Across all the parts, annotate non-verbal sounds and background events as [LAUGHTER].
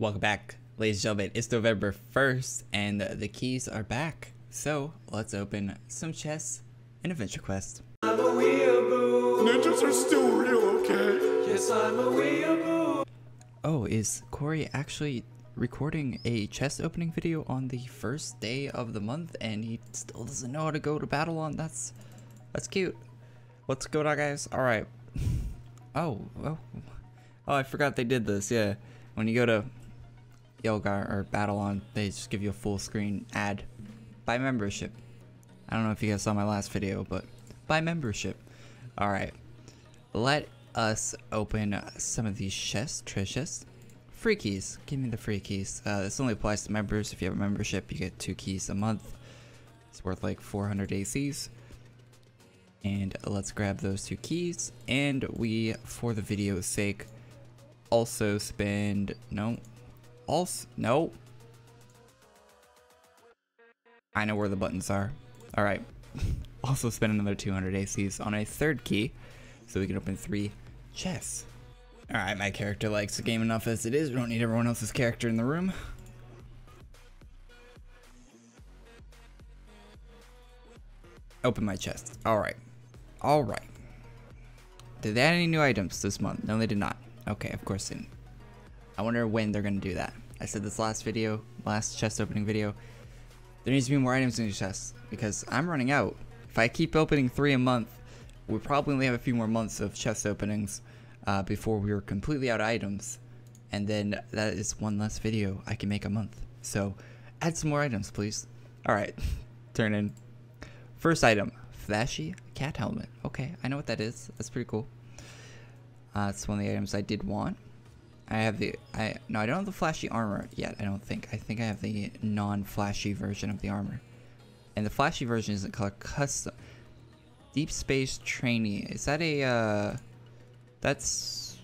Welcome back, ladies and gentlemen. It's November 1st, and the keys are back. So, let's open some chests and Adventure Quest. I'm a weeaboo. Ninjas are still real, okay? Yes, I'm a weeaboo. Oh, is Korey actually recording a chest opening video on the first day of the month, and he still doesn't know how to go to Battleon? That's, that's cute. What's going on, guys? All right. [LAUGHS] Oh, oh, oh! I forgot they did this. Yeah, when you go to Yulgar or Battleon, they just give you a full screen ad by membership. I don't know if you guys saw my last video, but by membership. All right, let us open some of these chests, treasures. Free keys. Give me the free keys. Uh, this only applies to members. If you have a membership, you get two keys a month. It's worth like 400 ACs. And let's grab those two keys. And we, for the video's sake, also spend, no, also, no. I know where the buttons are. All right. [LAUGHS] also spend another 200 ACs on a third key so we can open three chests. All right, my character likes the game enough as it is. We don't need everyone else's character in the room. Open my chest. All right. All right. Did they add any new items this month? No, they did not. Okay, of course they didn't. I wonder when they're going to do that. I said this last video, last chest opening video, there needs to be more items in your chests because I'm running out. If I keep opening three a month, we probably only have a few more months of chest openings uh, before we are completely out of items. And then that is one less video I can make a month. So add some more items, please. All right, [LAUGHS] turn in. First item, flashy cat helmet. Okay, I know what that is. That's pretty cool. Uh, one of the items I did want. I have the I no I don't have the flashy armor yet. I don't think. I think I have the non-flashy version of the armor, and the flashy version isn't called custom. Deep Space Trainee. Is that a uh, that's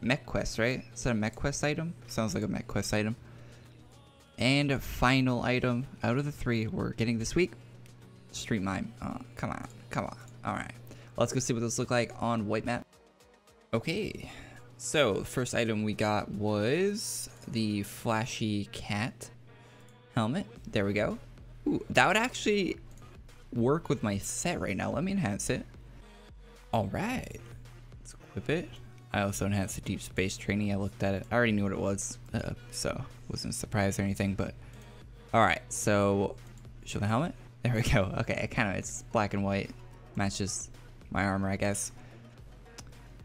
mech quest right? Is that a mech quest item? Sounds like a mech quest item. And a final item out of the three we're getting this week. Street Mime. Oh, come on, come on. All right, let's go see what this look like on white map. Okay, so the first item we got was the flashy cat helmet. There we go. Ooh, that would actually work with my set right now. Let me enhance it. All right, let's equip it. I also enhanced the deep space training. I looked at it. I already knew what it was, uh, so wasn't surprised or anything. But all right, so show the helmet. There we go. Okay, it kind of it's black and white, matches my armor, I guess.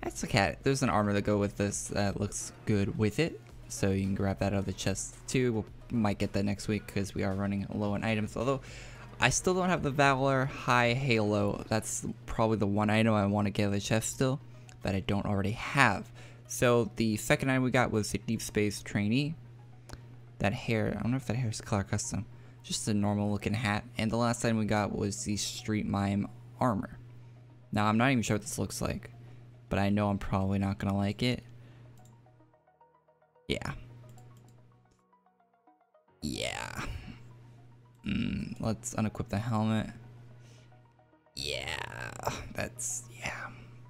That's a cat. There's an armor to go with this that looks good with it. So you can grab that out of the chest too. We we'll, might get that next week because we are running low on items. Although I still don't have the Valor High Halo. That's probably the one item I want to get out of the chest still that I don't already have. So the second item we got was the Deep Space Trainee. That hair, I don't know if that hair is color custom. Just a normal looking hat. And the last item we got was the Street Mime armor. Now I'm not even sure what this looks like but I know I'm probably not gonna like it. Yeah. Yeah. Mm, let's unequip the helmet. Yeah, that's, yeah.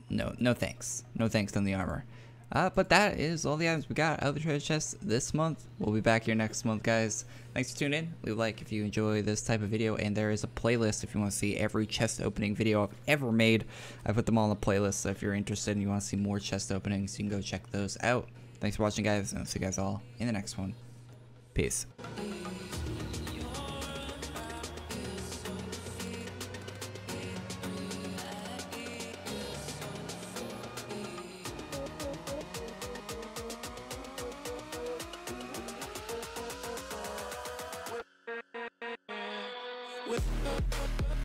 No, no thanks. No thanks on the armor. Uh, but that is all the items we got out of the treasure chest this month. We'll be back here next month, guys. Thanks for tuning in. Leave a like if you enjoy this type of video, and there is a playlist if you want to see every chest opening video I've ever made. I put them all on the playlist, so if you're interested and you want to see more chest openings, you can go check those out. Thanks for watching, guys, and I'll see you guys all in the next one. Peace. With